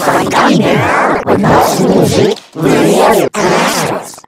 Gummy Bear with motion music, videos, and extras.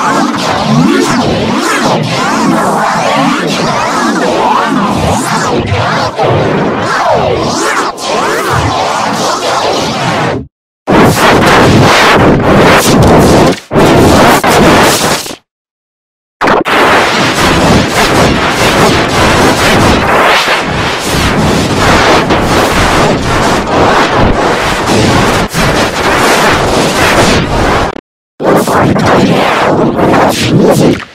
Look for the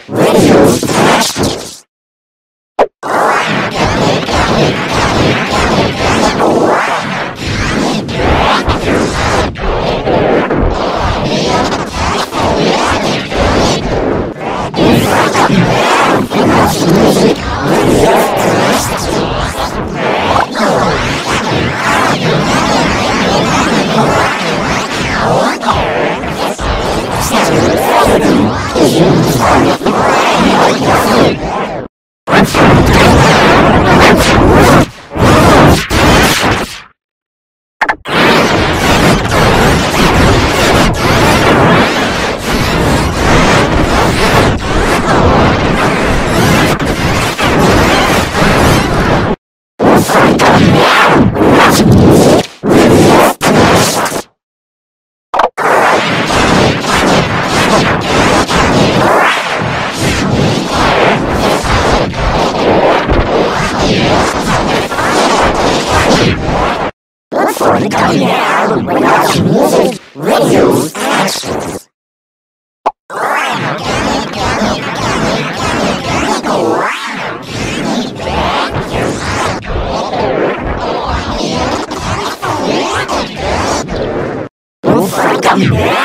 Gummy Bear with music, videos, and extras. Look for